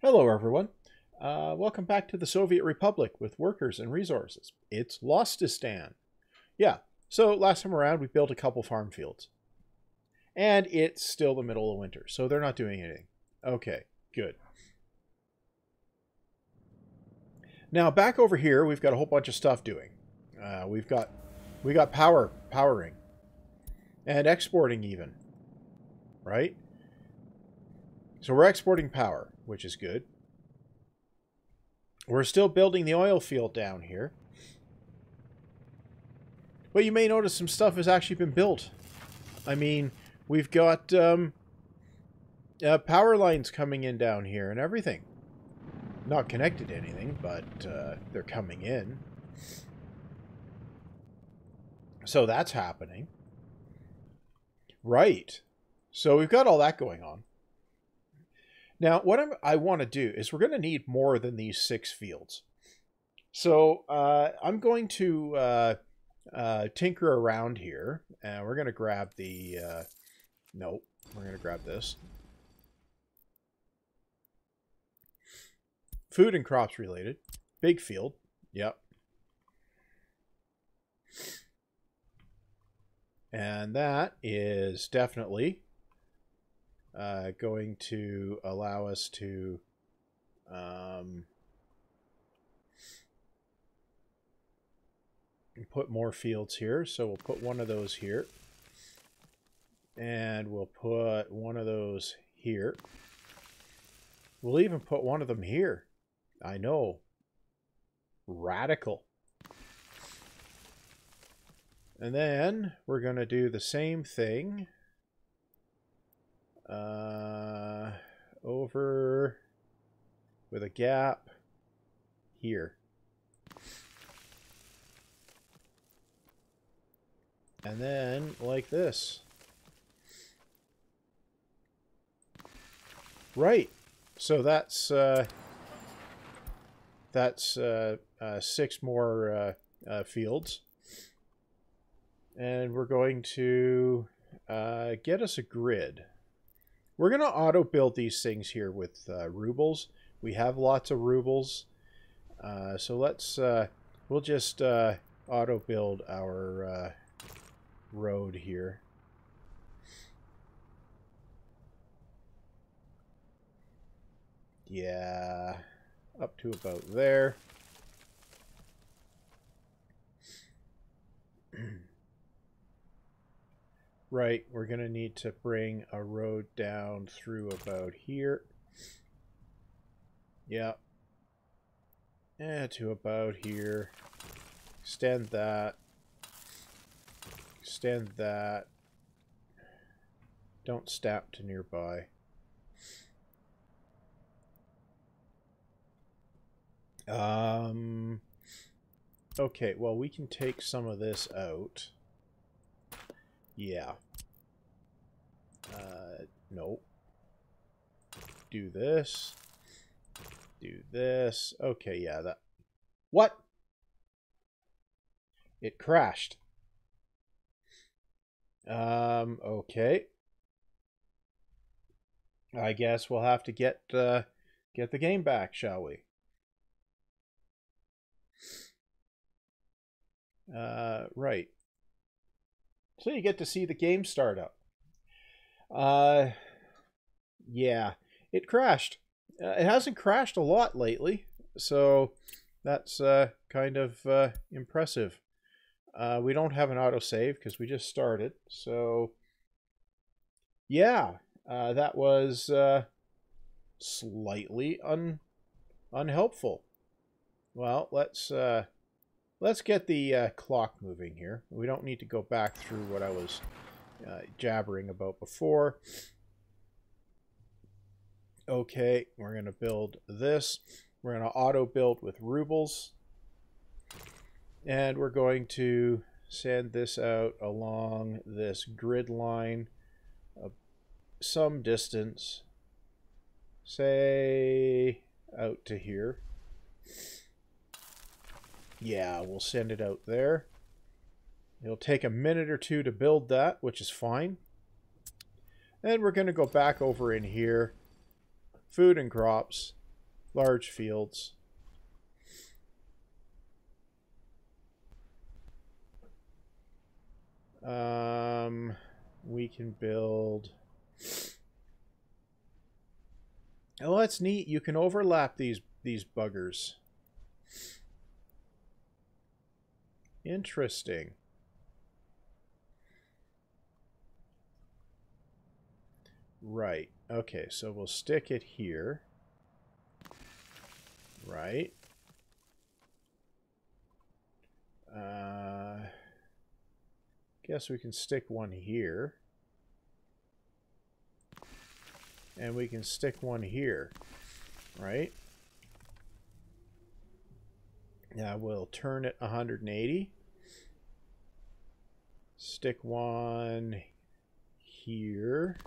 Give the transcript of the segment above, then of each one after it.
Hello, everyone. Uh, welcome back to the Soviet Republic with workers and resources. It's Lostistan. Yeah, so last time around we built a couple farm fields. And it's still the middle of winter, so they're not doing anything. Okay, good. Now back over here, we've got a whole bunch of stuff doing. Uh, we've got we got power powering and exporting even, right? So we're exporting power, which is good. We're still building the oil field down here. But you may notice some stuff has actually been built. I mean, we've got um, uh, power lines coming in down here and everything. Not connected to anything, but uh, they're coming in. So that's happening. Right. So we've got all that going on. Now, what I'm, i want to do is we're going to need more than these six fields. So uh, I'm going to uh, uh, tinker around here, and we're going to grab the... Uh, nope, we're going to grab this. Food and crops related. Big field. Yep. And that is definitely uh, going to allow us to um, put more fields here. So we'll put one of those here. And we'll put one of those here. We'll even put one of them here. I know. Radical. And then we're going to do the same thing uh, over with a gap here. And then like this. Right. So that's uh, that's uh, uh, six more uh, uh, fields. And we're going to uh, get us a grid. We're going to auto build these things here with uh, rubles. We have lots of rubles. Uh, so let's, uh, we'll just uh, auto build our uh, road here. Yeah, up to about there. Right, we're going to need to bring a road down through about here. Yep. Yeah, to about here. Extend that. Extend that. Don't stop to nearby. Um, okay, well, we can take some of this out. Yeah. Uh, nope. Do this. Do this. Okay, yeah, that... What? It crashed. Um, okay. I guess we'll have to get, uh, get the game back, shall we? Uh, right. So you get to see the game start up. Uh, yeah, it crashed. Uh, it hasn't crashed a lot lately, so that's uh, kind of uh, impressive. Uh, we don't have an autosave because we just started, so yeah, uh, that was uh, slightly un unhelpful. Well, let's uh, Let's get the uh, clock moving here. We don't need to go back through what I was uh, jabbering about before. Okay, we're going to build this. We're going to auto build with rubles. And we're going to send this out along this grid line of some distance. Say out to here. Yeah, we'll send it out there. It'll take a minute or two to build that, which is fine. And we're going to go back over in here. Food and crops. large fields. Um, we can build... Oh, that's neat. You can overlap these these buggers. Interesting. Right. Okay, so we'll stick it here. Right. Uh, guess we can stick one here. And we can stick one here. Right? Now we'll turn it 180. Stick one here.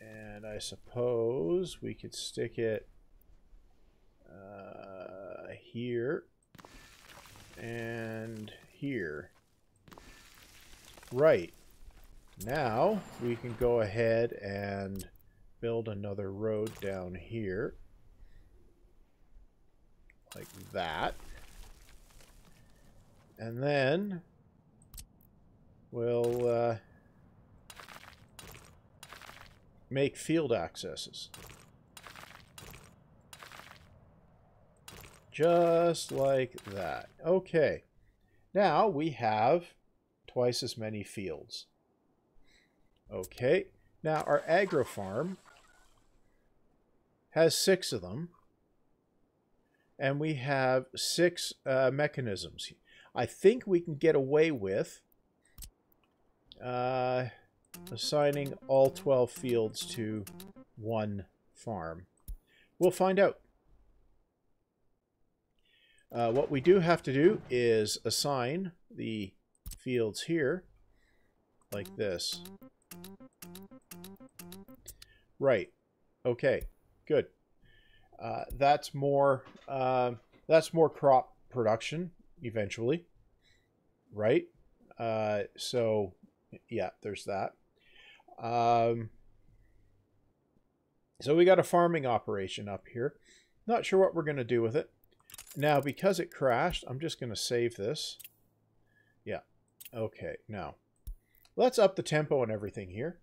And I suppose we could stick it uh, here and here. Right. Now we can go ahead and build another road down here. Like that. And then we'll uh, make field accesses. Just like that. Okay. Now we have twice as many fields. Okay. Now our agro farm has six of them. And we have six uh, mechanisms. I think we can get away with uh, assigning all 12 fields to one farm. We'll find out. Uh, what we do have to do is assign the fields here like this. Right. Okay. Good. Uh, that's more. Uh, that's more crop production eventually. Right. Uh, so, yeah, there's that. Um, so we got a farming operation up here. Not sure what we're going to do with it. Now, because it crashed, I'm just going to save this. Yeah. Okay, now. Let's up the tempo and everything here.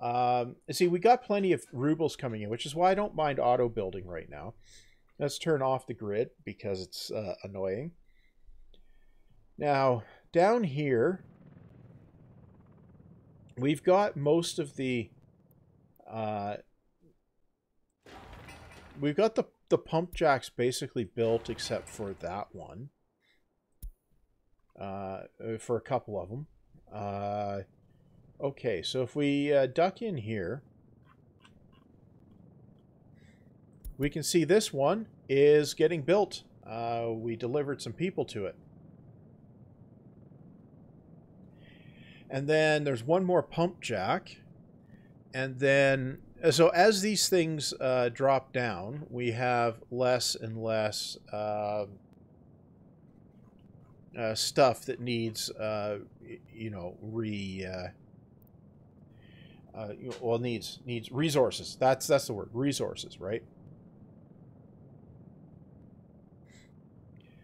Um, see, we got plenty of rubles coming in, which is why I don't mind auto building right now. Let's turn off the grid because it's uh, annoying. Now, down here, we've got most of the uh, we've got the the pump jacks basically built except for that one. Uh, for a couple of them uh, okay so if we uh, duck in here we can see this one is getting built. Uh, we delivered some people to it And then there's one more pump jack. And then, uh, so as these things uh, drop down, we have less and less uh, uh, stuff that needs, uh, you know, re. Uh, well, needs needs resources. That's that's the word, resources, right?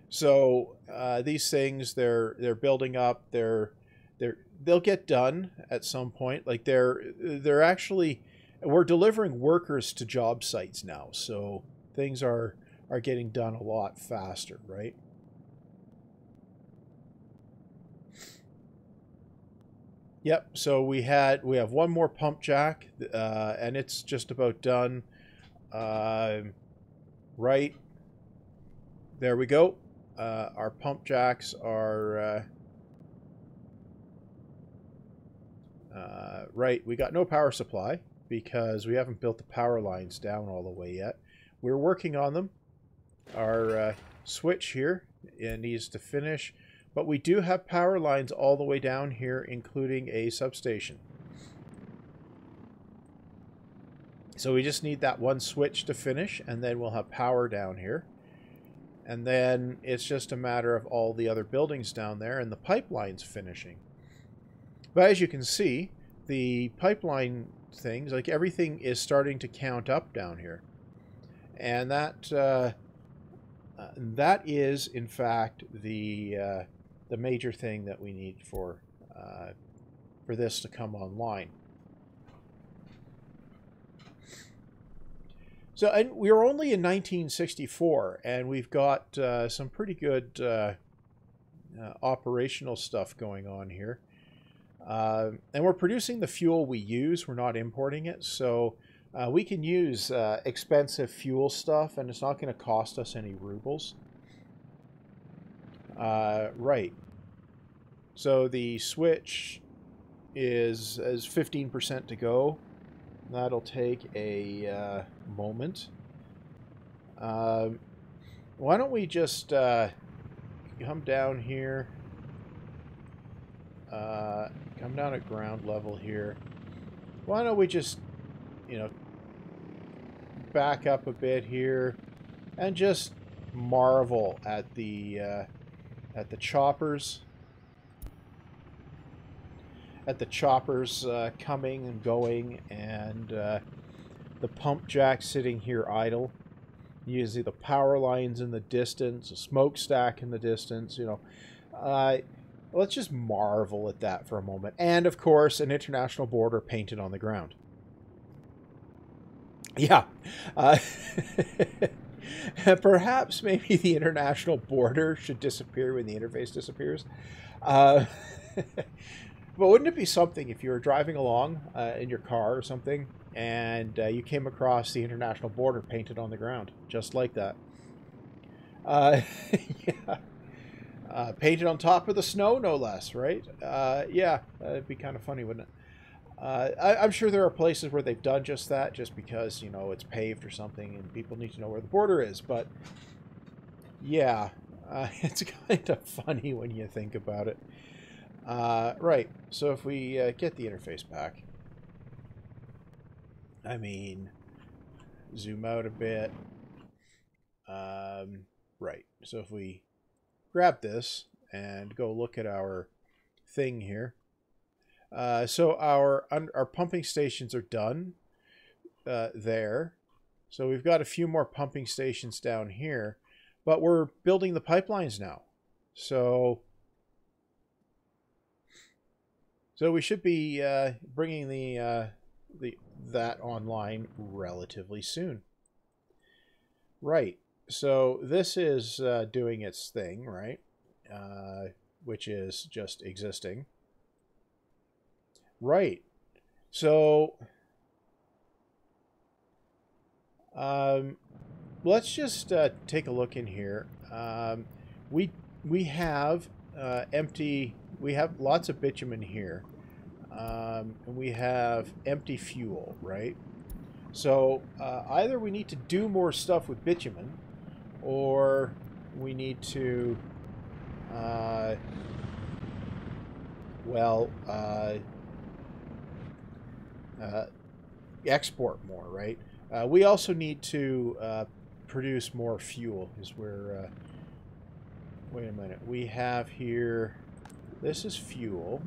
So these things, they're they're building up. They're they'll get done at some point. Like they're they're actually we're delivering workers to job sites now, so things are are getting done a lot faster, right? Yep. So we had we have one more pump jack, uh, and it's just about done. Uh, right. There we go. Uh, our pump jacks are uh, right, we got no power supply because we haven't built the power lines down all the way yet. We're working on them. Our uh, switch here needs to finish, but we do have power lines all the way down here, including a substation. So we just need that one switch to finish, and then we'll have power down here. And then it's just a matter of all the other buildings down there and the pipelines finishing. But as you can see, the pipeline things, like everything is starting to count up down here. and that uh, uh, that is in fact the uh, the major thing that we need for uh, for this to come online. So, and we are only in 1964, and we've got uh, some pretty good operational stuff going on here. Uh, and we're producing the fuel we use. We're not importing it, so uh, we can use uh, expensive fuel stuff, and it's not going to cost us any rubles. right. So the switch is is 15% to go. That'll take a uh, moment. Uh, why don't we just uh, come down here, uh, come down at ground level here. Why don't we just, you know, back up a bit here and just marvel at the uh, at the choppers at the choppers uh, coming and going and uh, the pump jack sitting here idle. You see the power lines in the distance, a smokestack in the distance, you know. Let's just marvel at that for a moment. And, of course, an international border painted on the ground. Yeah. Uh, perhaps maybe the international border should disappear when the interface disappears. Uh, but wouldn't it be something if you were driving along uh, in your car or something and uh, you came across the international border painted on the ground, just like that? Uh, yeah. Uh, painted on top of the snow, no less, right? Uh, yeah, it'd be kind of funny, wouldn't it? Uh, I, am sure there are places where they've done just that, just because you know it's paved or something, and people need to know where the border is. But yeah, uh, it's kind of funny when you think about it. Uh, right, so if we uh, get the interface back, I mean, zoom out a bit. Um, right, so if we grab this and go look at our thing here. Uh, so our our pumping stations are done uh, there. So we've got a few more pumping stations down here, but we're building the pipelines now. So So we should be uh, bringing the uh, the that online relatively soon. Right. So this is uh, doing its thing, right? Uh, which is just existing. Right. So um, let's just uh, take a look in here. Um, we we have uh, empty. We have lots of bitumen here. Um, and we have empty fuel, right? So uh, either we need to do more stuff with bitumen, or we need to, uh, well, uh, uh export more, right? Uh, we also need to uh, produce more fuel, because we're, wait a minute, we have here, this is fuel.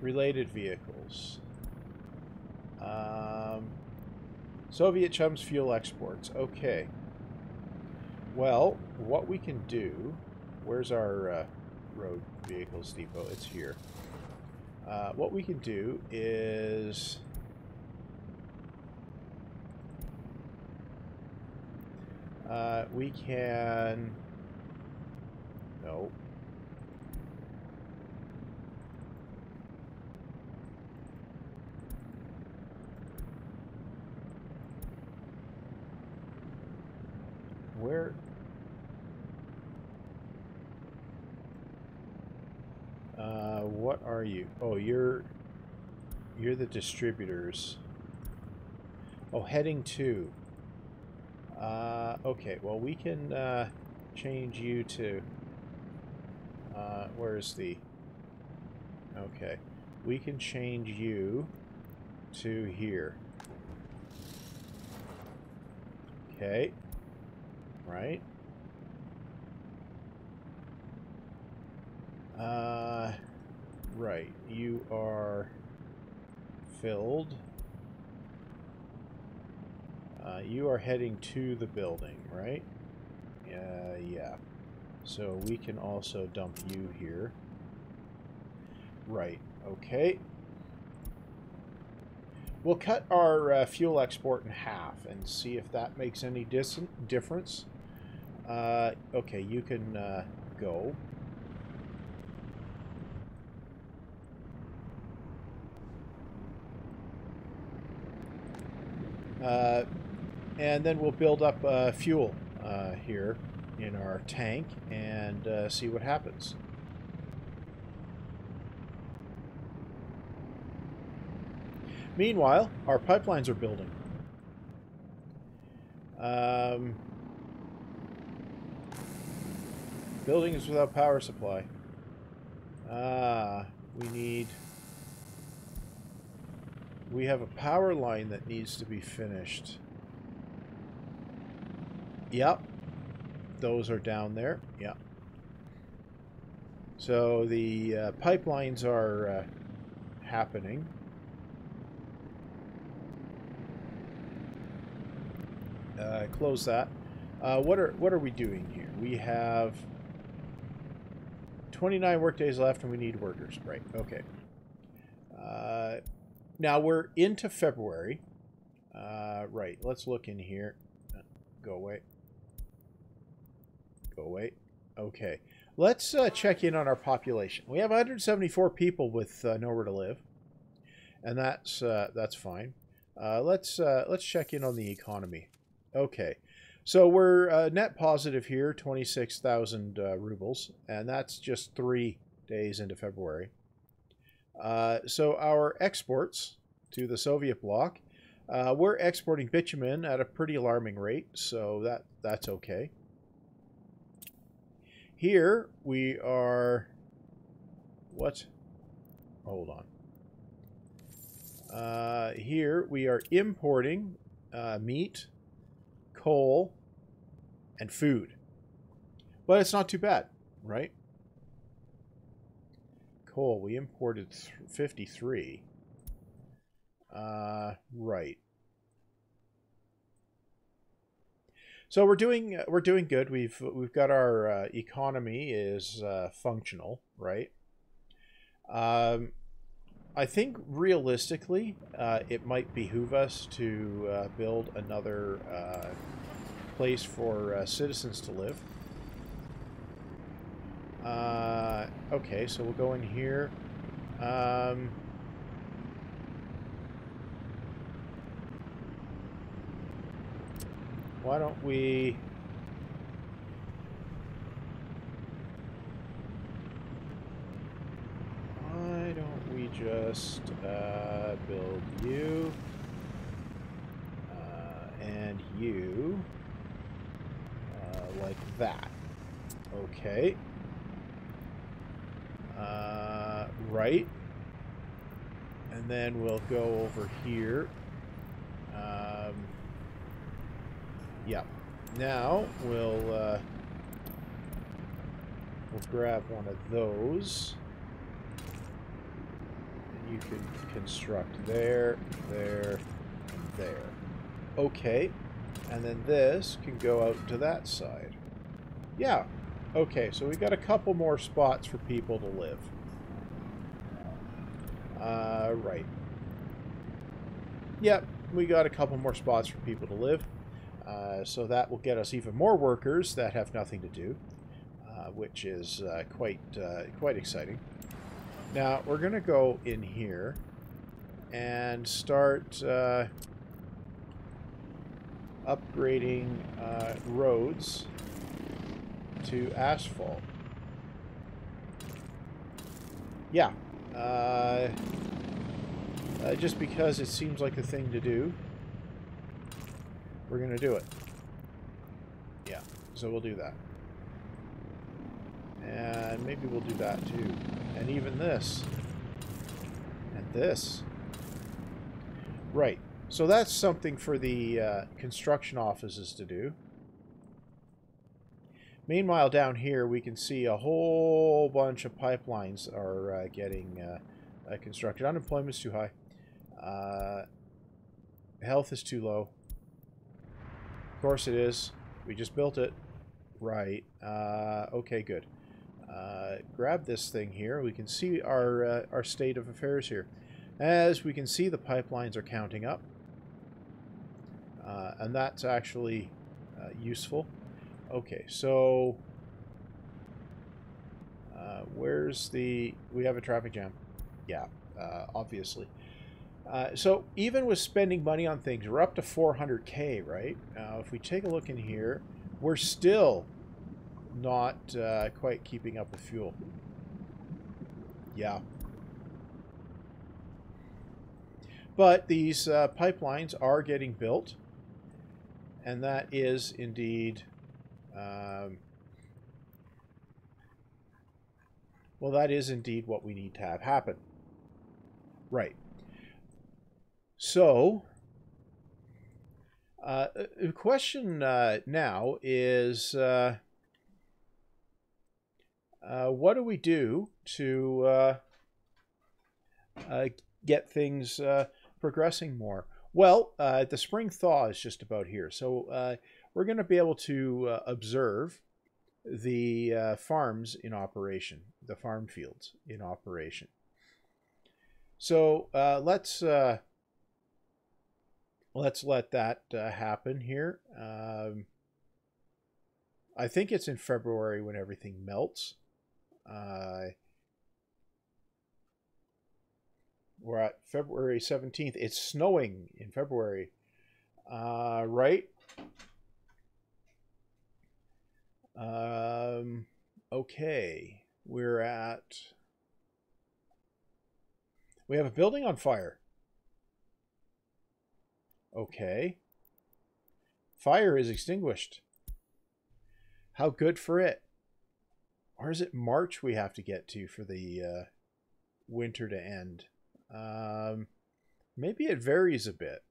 Related vehicles. Um, Soviet chums fuel exports. Okay. Well, what we can do... Where's our uh, road vehicles depot? It's here. Uh, what we can do is... Uh, we can... No. Where... Uh, what are you? Oh, you're... You're the distributors. Oh, heading two. Uh, okay, well, we can uh, change you to... Uh, where's the... Okay. We can change you to here. Okay right? Uh, right. You are filled. Uh, you are heading to the building, right? Uh, yeah. So we can also dump you here. Right. Okay. We'll cut our uh, fuel export in half and see if that makes any difference. Uh, okay, you can uh, go. Uh, and then we'll build up uh, fuel uh, here in our tank and uh, see what happens. Meanwhile, our pipelines are building. Um, buildings without power supply. Ah, we need... We have a power line that needs to be finished. Yep. Those are down there. Yep. So the uh, pipelines are uh, happening. Uh, close that. Uh, what are what are we doing here? We have 29 workdays left, and we need workers. Right. Okay. Uh, now we're into February. Uh, right. Let's look in here. Go away. Go away. Okay. Let's uh, check in on our population. We have 174 people with uh, nowhere to live, and that's uh, that's fine. Uh, let's uh, let's check in on the economy. Okay, so we're uh, net positive here, 26,000 rubles, and that's just three days into February. so our exports to the Soviet bloc, we're exporting bitumen at a pretty alarming rate, so that that's okay. Here we are, what? Hold on. Uh, here we are importing uh, meat, coal, and food. But it's not too bad, right? Coal, we imported 53. Uh, right. So we're doing we're doing good. We've we've got our uh, economy is uh, functional, right? Um, I think realistically, uh, it might behoove us to uh, build another uh, place for uh, citizens to live. okay, so we'll go in here. Um, why don't we... Why don't we just uh, build you uh, and you uh, like that. Okay. Uh, right. And then we'll go over here. Um, Yep. Now we'll uh, we'll grab one of those. You can construct there, there, and there. Okay. And then this can go out to that side. Yeah. Okay, so we've got a couple more spots for people to live. Uh, right. Yep, we got a couple more spots for people to live. Uh, so that will get us even more workers that have nothing to do, uh, which is uh, quite uh, quite exciting. Now we're going to go in here and start uh, upgrading uh, roads to asphalt. Yeah, uh, uh, just because it seems like a thing to do we're going to do it. Yeah, so we'll do that. And maybe we'll do that too. And even this. And this. Right. So that's something for the uh, construction offices to do. Meanwhile, down here, we can see a whole bunch of pipelines are uh, getting uh, uh constructed. Unemployment's too high. Uh, health is too low. Of course it is. We just built it. Right. Uh, okay, good. Uh, grab this thing here. We can see our, uh, our state of affairs here. As we can see, the pipelines are counting up. Uh, and that's actually uh, useful. Okay, so uh, where's the... We have a traffic jam. Yeah, obviously. So even with spending money on things, we're up to 400k, right? Now, if we take a look in here, we're still not uh, quite keeping up with fuel. Yeah. But these uh, pipelines are getting built, and that is indeed... Um, well, that is indeed what we need to have happen. Right. So, uh, the question uh, now is, uh, uh what do we do to uh, uh, get things progressing more? Well, the spring thaw is just about here, so we're going to be able to observe the farms in operation, the farm fields in operation. So let's let's let that uh, happen here. Um, I think it's in February when everything melts. Uh, we're at February 17th. It's snowing in February, uh, right? Um, okay, we're at. We have a building on fire. Okay. Fire is extinguished. How good for it. Or is it March we have to get to for the uh, winter to end? Um, maybe it varies a bit.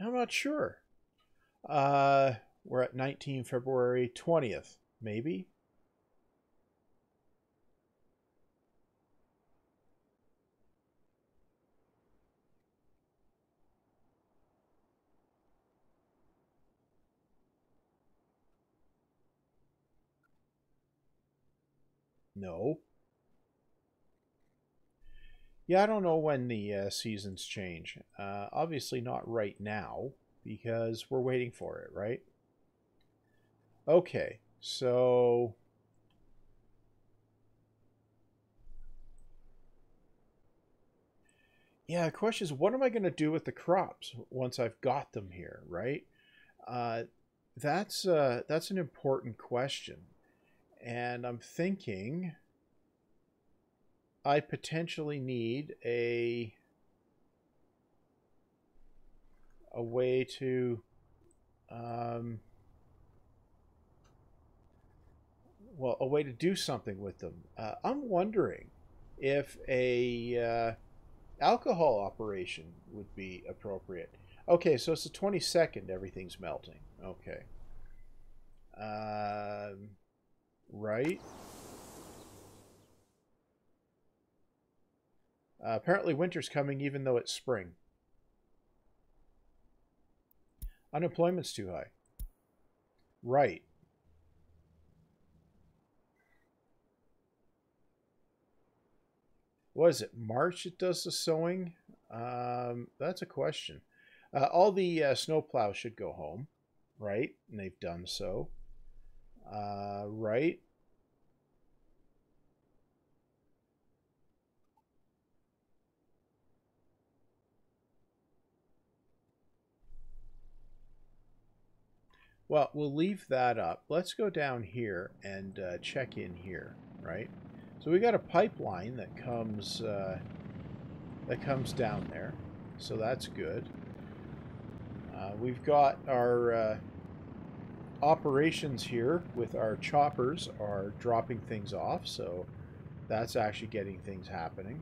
I'm not sure. Uh, we're at 19 February 20th, maybe. No. Yeah, I don't know when the uh, seasons change. Uh, obviously not right now, because we're waiting for it, right? Okay, so... Yeah, the question is, what am I going to do with the crops once I've got them here, right? Uh, that's uh, that's an important question. And I'm thinking I potentially need a a way to um, well, a way to do something with them. Uh, I'm wondering if a uh, alcohol operation would be appropriate. Okay, so it's the 22nd, everything's melting. Okay. Um, Right. Uh, apparently winter's coming even though it's spring. Unemployment's too high. Right. What is it? March it does the sowing? Um, that's a question. Uh, all the uh, snowplows should go home, right? And they've done so uh, right. Well, we'll leave that up. Let's go down here and uh, check in here, right? So we got a pipeline that comes uh, that comes down there, so that's good. Uh, we've got our uh, operations here with our choppers are dropping things off, so that's actually getting things happening.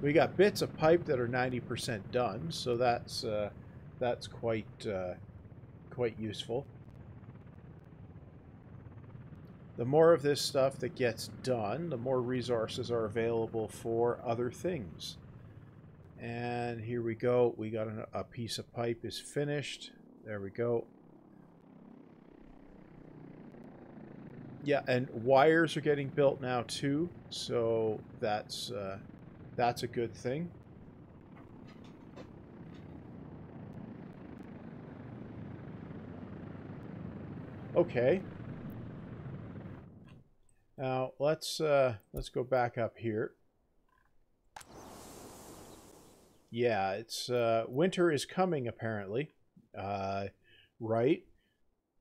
We got bits of pipe that are 90% done, so that's uh, that's quite uh, quite useful. the more of this stuff that gets done, the more resources are available for other things. And here we go. We got a, a piece of pipe is finished. There we go. Yeah, and wires are getting built now too, so that's uh, that's a good thing. Okay. Now let's uh, let's go back up here. Yeah, it's uh, winter is coming apparently, uh, right?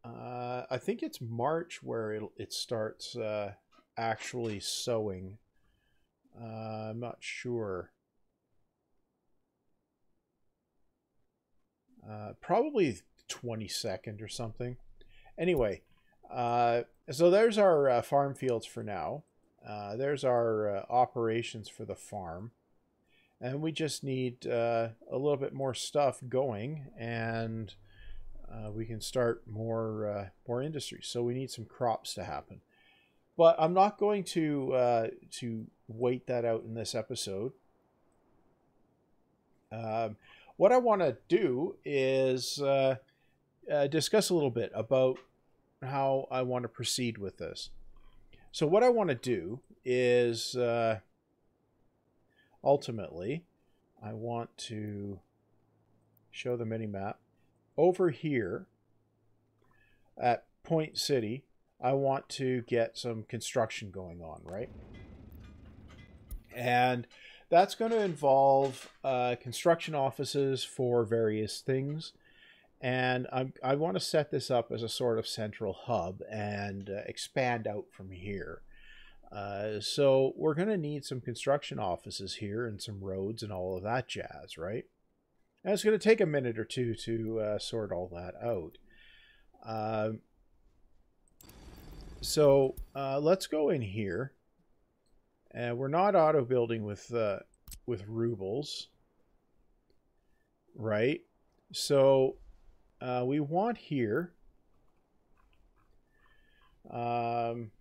Uh, I think it's March where it it starts uh, actually sowing. Uh, I'm not sure. Uh, probably 22nd or something. Anyway, uh, so there's our uh, farm fields for now. Uh, there's our uh, operations for the farm. And we just need uh, a little bit more stuff going and uh, we can start more more industry. So we need some crops to happen. But I'm not going to to wait that out in this episode. Um, what I want to do is uh, uh, discuss a little bit about how I want to proceed with this. So what I want to do is uh, ultimately I want to show the mini map over here at Point City I want to get some construction going on right? And that's going to involve uh, construction offices for various things. And I'm, i want to set this up as a sort of central hub and uh, expand out from here. Uh, so we're going to need some construction offices here and some roads and all of that jazz, right? And it's going to take a minute or two to uh, sort all that out. Um, so uh, let's go in here. And we're not auto building with uh, with rubles, right? So uh, we want here um,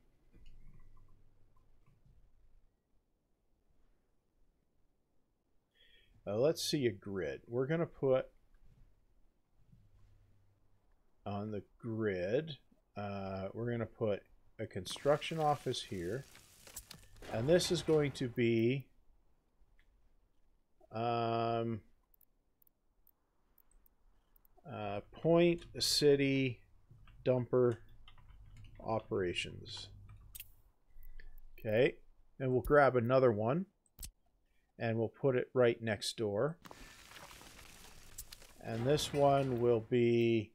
uh, let's see a grid. We're going to put on the grid, uh, we're going to put a construction office here. And this is going to be um, uh, point city dumper operations. Okay, and we'll grab another one and we'll put it right next door. And this one will be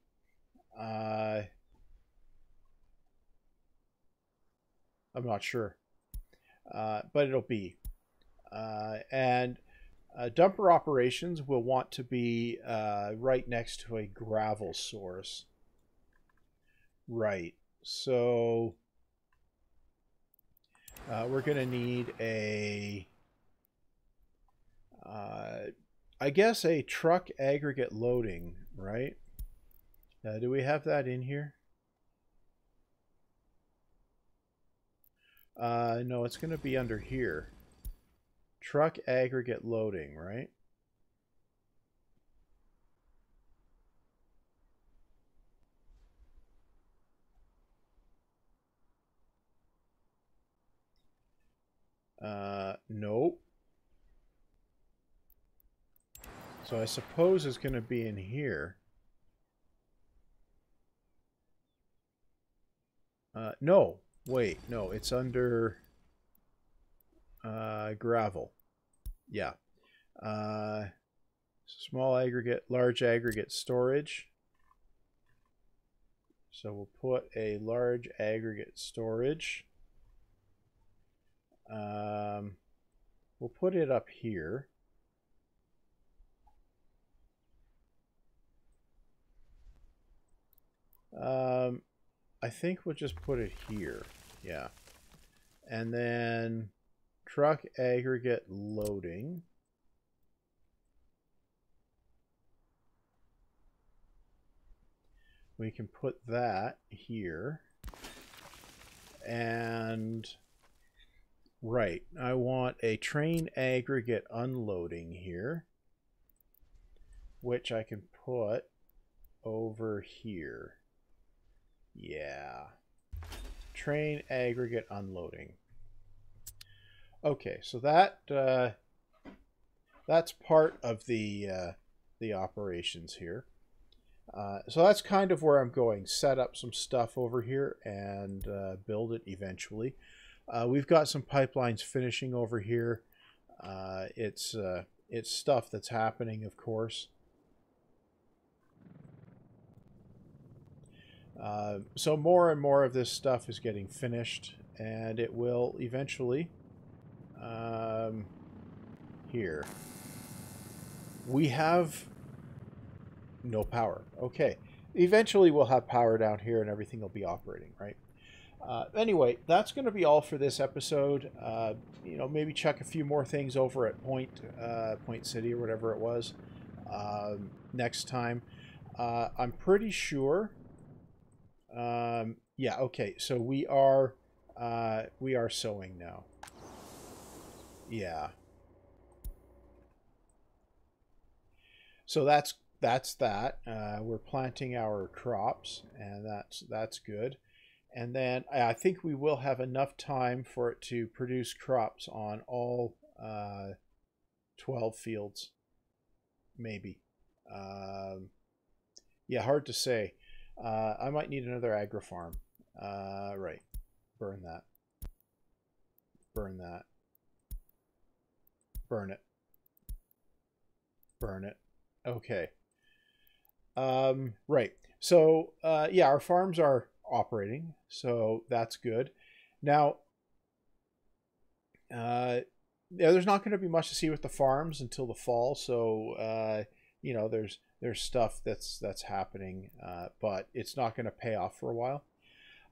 uh, I'm not sure, uh, but it'll be. Uh, and uh, dumper operations will want to be uh, right next to a gravel source. Right. So uh, we're going to need a, uh, I guess a truck aggregate loading, right? Uh, do we have that in here? Uh, no, it's going to be under here. Truck aggregate loading, right? Uh, nope. So I suppose it's going to be in here. Uh, no, wait, no, it's under uh, gravel. Yeah. Uh, small aggregate, large aggregate storage. So we'll put a large aggregate storage. Um, we'll put it up here. Um, I think we'll just put it here. Yeah. And then truck aggregate loading. We can put that here. and right, I want a train aggregate unloading here, which I can put over here. Yeah. Train aggregate unloading. Okay, so that uh, that's part of the uh, the operations here. Uh, so that's kind of where I'm going. Set up some stuff over here and uh, build it eventually. Uh, we've got some pipelines finishing over here. Uh, it's uh, it's stuff that's happening, of course. Uh, so more and more of this stuff is getting finished, and it will eventually. Um, here. We have no power. Okay. Eventually we'll have power down here and everything will be operating, right? Uh, anyway, that's going to be all for this episode. Uh, you know, maybe check a few more things over at Point uh, Point City or whatever it was um, next time. Uh, I'm pretty sure. Um, yeah. Okay. So we are uh, we are sowing now. Yeah. So that's that's that. Uh, we're planting our crops, and that's that's good. And then I think we will have enough time for it to produce crops on all uh, 12 fields, maybe. Um, yeah, hard to say. Uh, I might need another agri farm. Uh, right, burn that. Burn that. Burn it. Burn it. Okay. Um, right. So, uh, yeah, our farms are operating, so that's good. Now, uh, there's not going to be much to see with the farms until the fall, so uh, you know, there's there's stuff that's that's happening, uh, but it's not going to pay off for a while.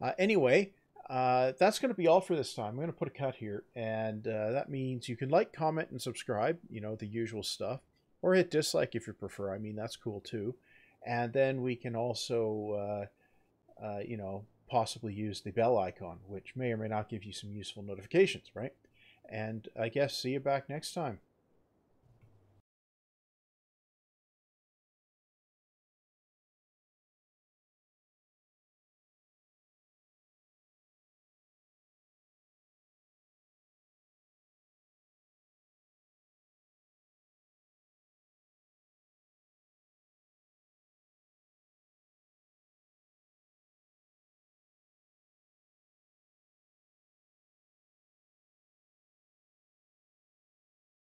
Uh, anyway, uh, that's going to be all for this time. I'm going to put a cut here, and uh, that means you can like, comment, and subscribe. You know, the usual stuff, or hit dislike if you prefer. I mean, that's cool too and then we can also, uh, uh, you know, possibly use the bell icon, which may or may not give you some useful notifications, right? And I guess see you back next time.